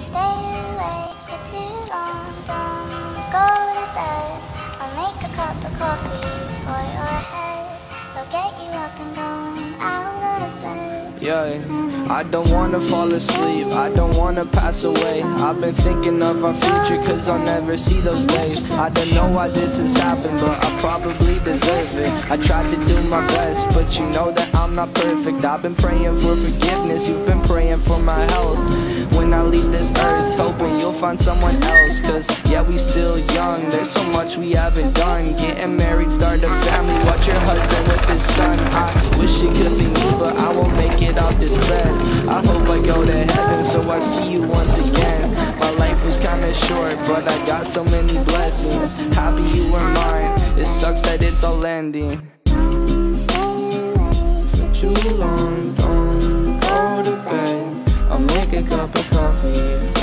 stay awake for too long. Don't go to bed. I'll make a cup of coffee for your head. I'll get you up and going out of bed. Yeah, I don't wanna fall asleep, I don't wanna pass away. I've been thinking of our future, cause I'll never see those days. I don't know why this has happened, but I probably deserve it. I tried to do my best, but you know that I'm not perfect. I've been praying for forgiveness, you've been praying for my health. When I leave this earth, hoping you'll find someone else. Cause yeah, we still young, there's so much we haven't done. Getting married, start a family, watch your husband with his son. I wish it could be me, but I won't make it off this bed. I hope I go to heaven, so I see you once again. My life was kinda short, but I got so many blessings. Happy you were mine, it sucks that it's all ending. Too long, don't go to bed. I'll make a cup of coffee